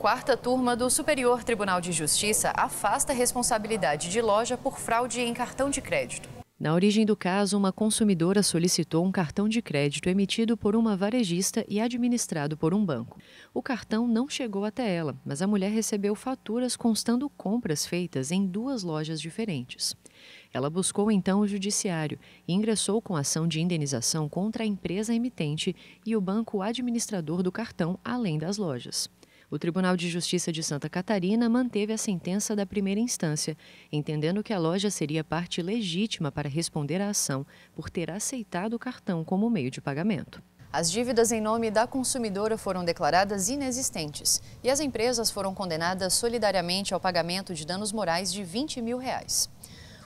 Quarta turma do Superior Tribunal de Justiça afasta a responsabilidade de loja por fraude em cartão de crédito. Na origem do caso, uma consumidora solicitou um cartão de crédito emitido por uma varejista e administrado por um banco. O cartão não chegou até ela, mas a mulher recebeu faturas constando compras feitas em duas lojas diferentes. Ela buscou então o judiciário e ingressou com ação de indenização contra a empresa emitente e o banco administrador do cartão, além das lojas. O Tribunal de Justiça de Santa Catarina manteve a sentença da primeira instância, entendendo que a loja seria parte legítima para responder à ação por ter aceitado o cartão como meio de pagamento. As dívidas em nome da consumidora foram declaradas inexistentes e as empresas foram condenadas solidariamente ao pagamento de danos morais de 20 mil reais.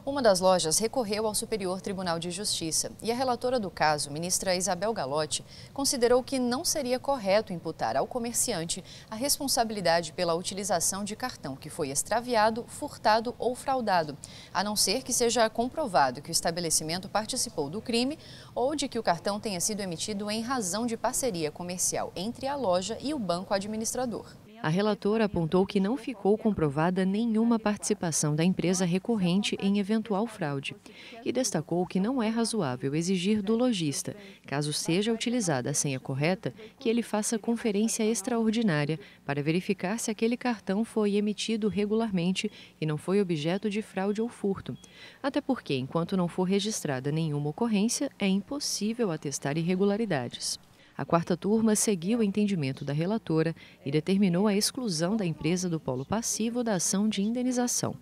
Uma das lojas recorreu ao Superior Tribunal de Justiça e a relatora do caso, ministra Isabel Galotti, considerou que não seria correto imputar ao comerciante a responsabilidade pela utilização de cartão que foi extraviado, furtado ou fraudado, a não ser que seja comprovado que o estabelecimento participou do crime ou de que o cartão tenha sido emitido em razão de parceria comercial entre a loja e o banco administrador. A relatora apontou que não ficou comprovada nenhuma participação da empresa recorrente em eventual fraude e destacou que não é razoável exigir do lojista, caso seja utilizada a senha correta, que ele faça conferência extraordinária para verificar se aquele cartão foi emitido regularmente e não foi objeto de fraude ou furto. Até porque, enquanto não for registrada nenhuma ocorrência, é impossível atestar irregularidades. A quarta turma seguiu o entendimento da relatora e determinou a exclusão da empresa do polo passivo da ação de indenização.